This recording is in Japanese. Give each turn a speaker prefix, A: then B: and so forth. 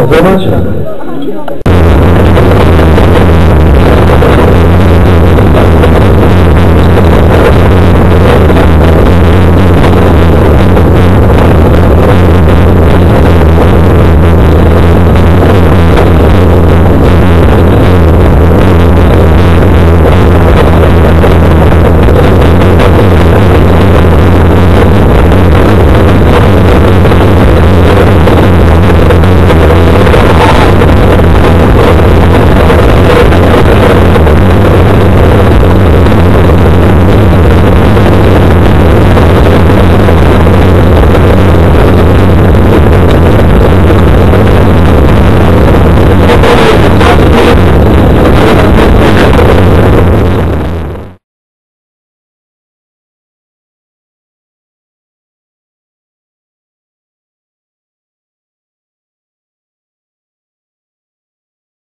A: の放慢種なの